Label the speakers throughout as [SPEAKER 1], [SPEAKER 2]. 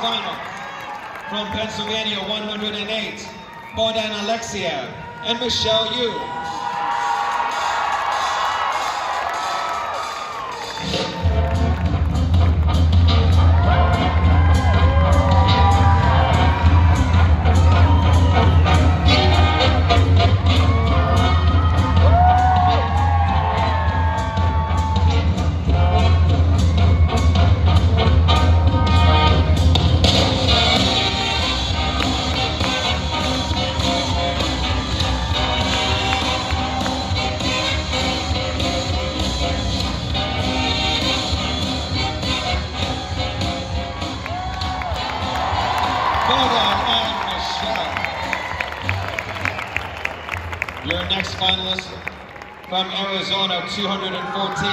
[SPEAKER 1] final. From Pennsylvania, 108, Bohdan Aleksieiev and Michelle Yiu. Arizona, 214,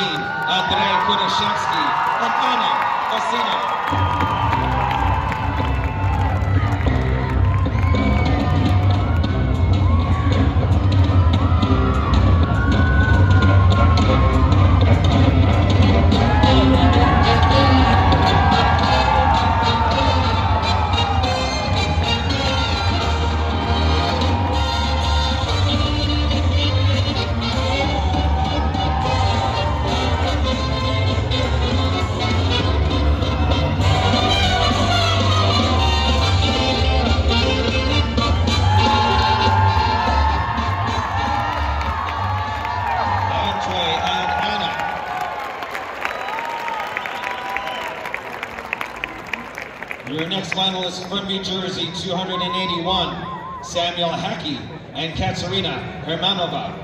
[SPEAKER 1] Andrei Cutashevskii and Anna Vasina. 281, Samuel Hacke and Katarina Hermanova.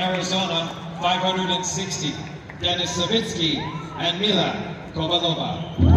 [SPEAKER 1] Arizona, 560, Denys Savytskyy and Mila Kovalova.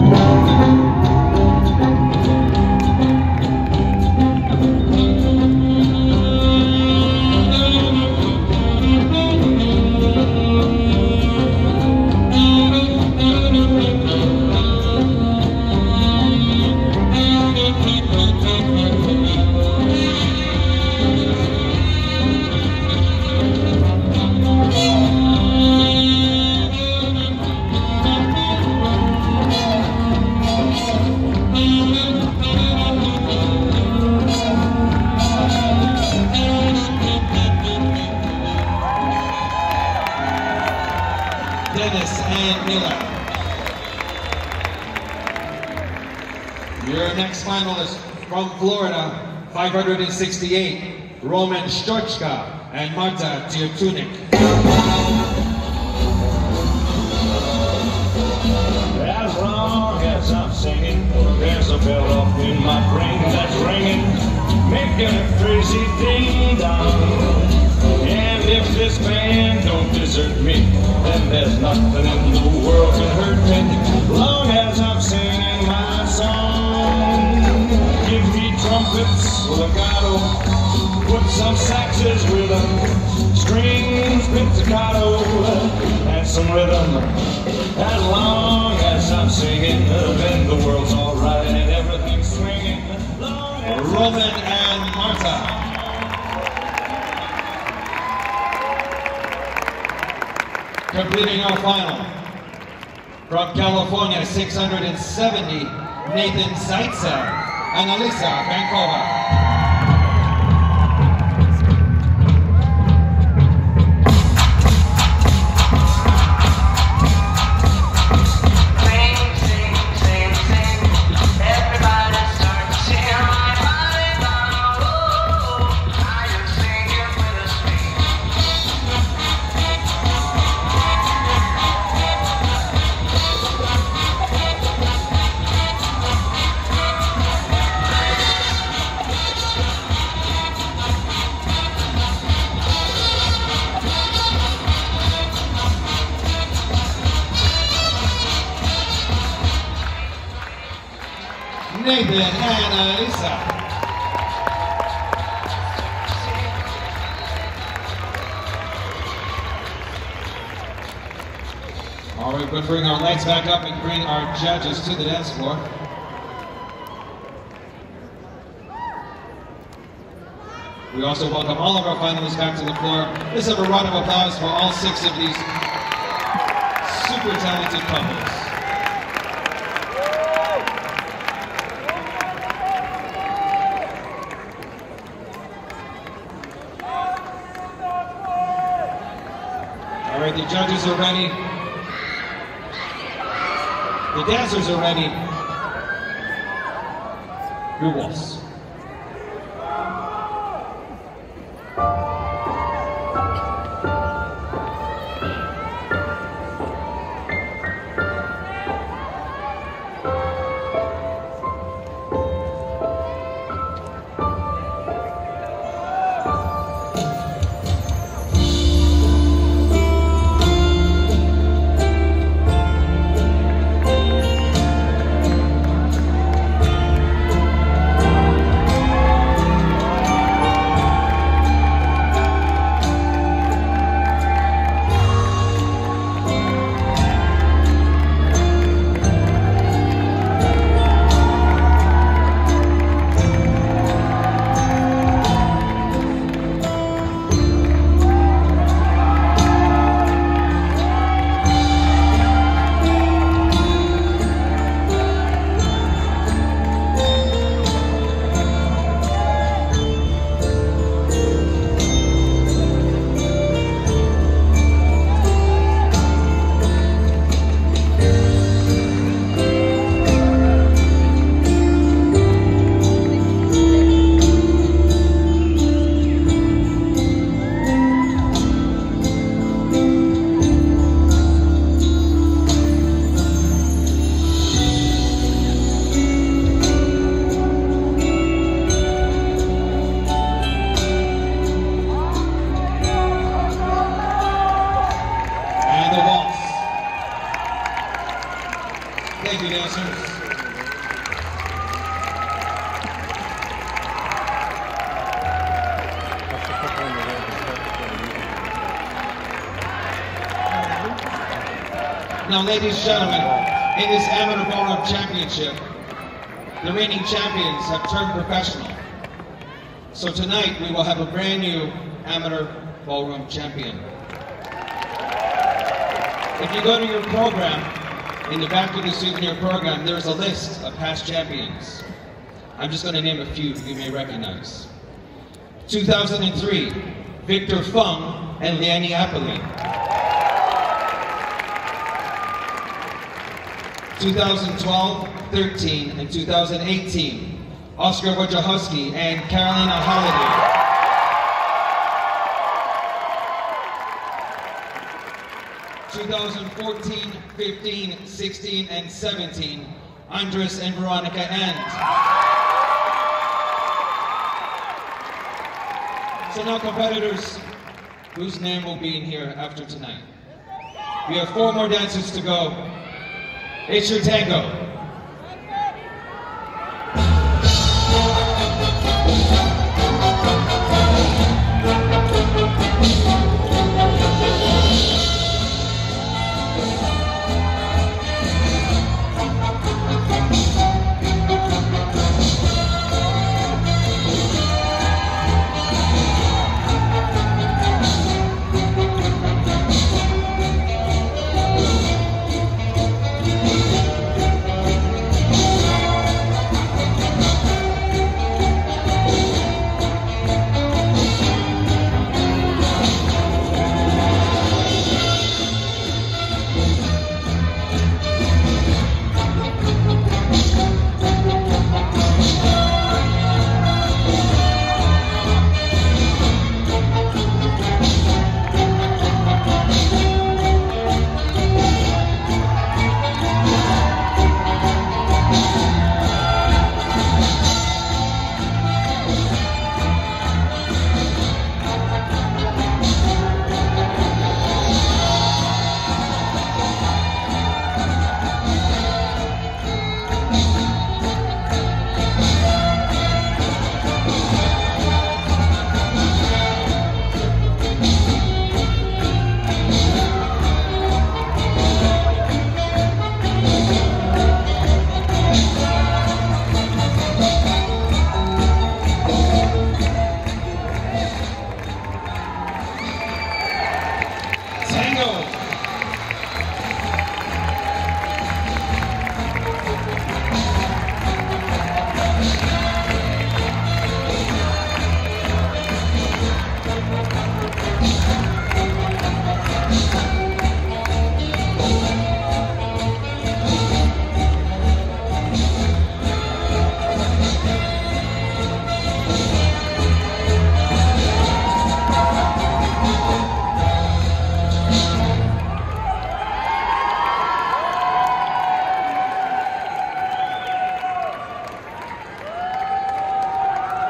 [SPEAKER 1] 568, Roman Shchochka and Marta Tyutyunnyk.
[SPEAKER 2] As long as I'm singing, there's a bell up in my brain that's ringing, making a crazy ding dong. And if this band don't desert me, then there's nothing in the world can hurt me. Legato, put some saxes with them, strings, pizzicato, and some rhythm. As long as I'm singing, then the world's alright and everything's swinging.
[SPEAKER 1] Roman and Marta. Completing our final. From California, 670, Nathan Zaytsev and Alisa Nathan and Elisa. All right, to bring our lights back up and bring our judges to the dance floor. We also welcome all of our finalists back to the floor. Let's have a round of applause for all six of these super talented couples. All right, the judges are ready. The dancers are ready. Your waltz. Ladies and gentlemen, in this amateur ballroom championship, the reigning champions have turned professional. So tonight we will have a brand new amateur ballroom champion. If you go to your program, in the back of the souvenir program, there's a list of past champions. I'm just going to name a few you may recognize. 2003, Victor Fung and Liani Apolline. 2012, 13, and 2018, Oscar Wojciechowski and Carolina Holiday. 2014, 15, 16, and 17, Andres and Veronica End. So now competitors, whose name will be in here after tonight? We have four more dances to go. It's your tango. Jones.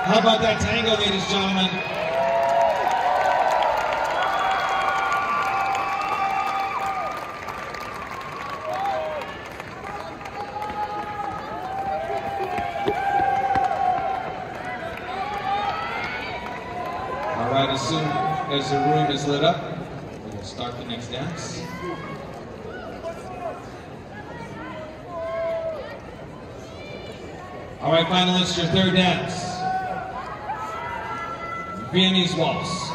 [SPEAKER 3] How about that tango, ladies and gentlemen? All right, as soon as the room is lit up, we'll start the next dance. All right, finalists, your third dance. Viennese Waltz.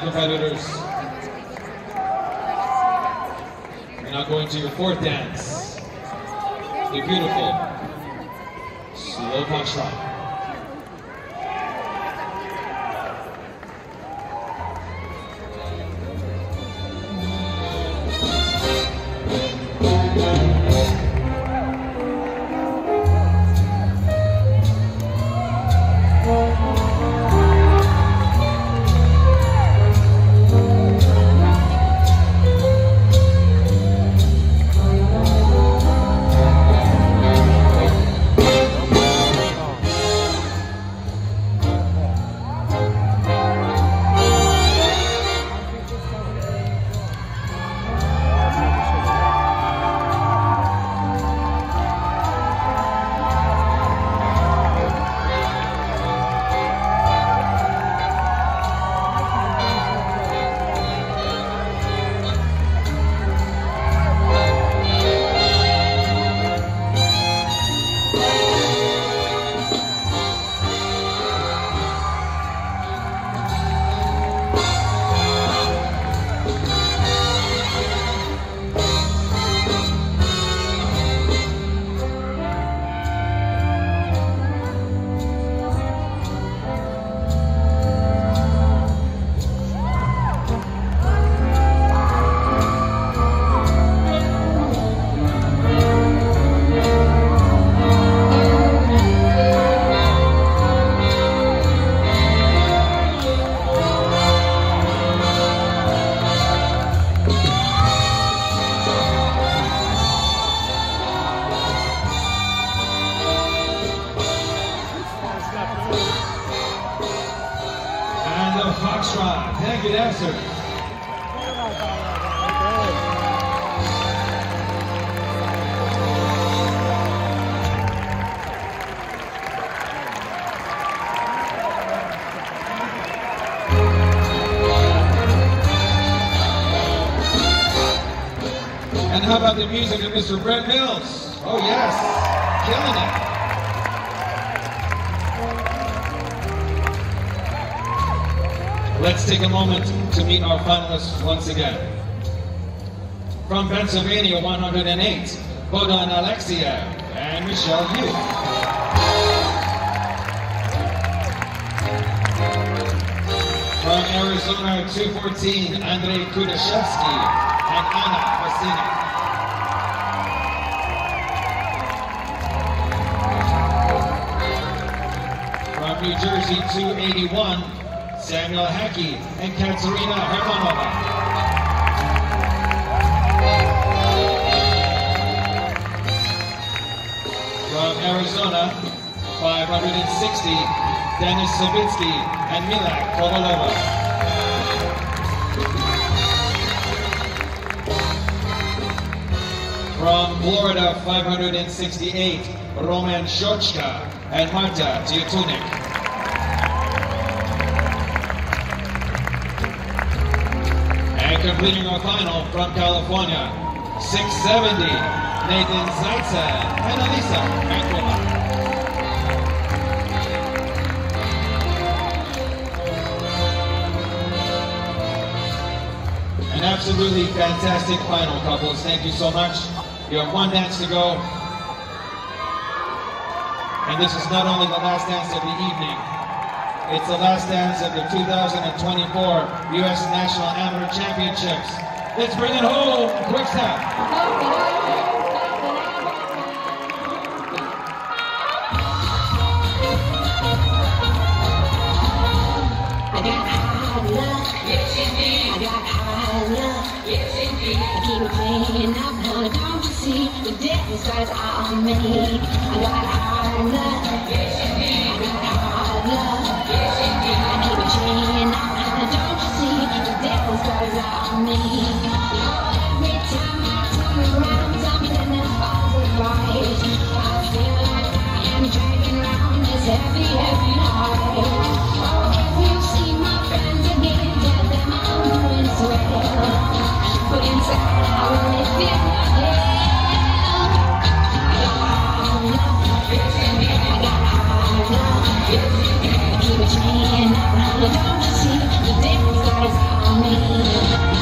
[SPEAKER 3] Competitors, You're now going to your fourth dance. The beautiful slow punch.
[SPEAKER 1] Music of Mr. Brett Mills. Oh yes, killing it. Let's take a moment to meet our finalists once again. From Pennsylvania, 108, Bohdan Aleksieiev and Michelle Yiu. From Arizona, 214, Andrei Cutashevskii and Anna Vasina. From New Jersey, 281, Samuel Hacke and Katarina Hermanova. From Arizona, 560, Denys Savytskyy and Mila Kovalova. From Florida, 568, Roman Shchochka and Marta Tyutyunnyk. Completing our final from California, 670, Nathan Zaytsev and Elisa Bankova. An absolutely fantastic final, couples. Thank you so much. You have one dance to go. And this is not only the last dance of the evening, it's the last dance of the 2024 U.S. National Amateur Championships. Let's bring it home, quick step.
[SPEAKER 4] I got high love, yes indeed. I got high love, yes indeed. I keep it playing up, honey, don't you see the I got high love, yes. I got high love, made? Every time I turn around, me right. I feel like I am dragging around this heavy, heavy night. If you see my friends again, tell them I'm doing swell. But inside I really feel like hell. I got high love, yes. I got high love, yes indeed. I keep it don't you see the difference